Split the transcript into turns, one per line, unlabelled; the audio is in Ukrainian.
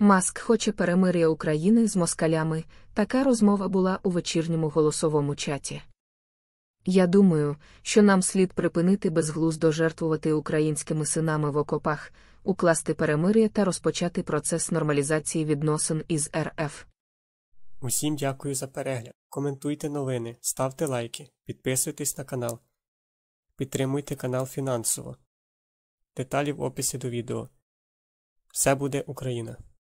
Маск хоче перемир'я України з москалями. Така розмова була у вечірньому голосовому чаті. Я думаю, що нам слід припинити безглуздо жертвувати українськими синами в окопах, укласти перемир'я та розпочати процес нормалізації відносин із РФ.
Усім дякую за перегляд. Коментуйте новини, ставте лайки, підписуйтесь на канал. Підтримуйте канал фінансово. Деталі в описі до відео. Все буде Україна!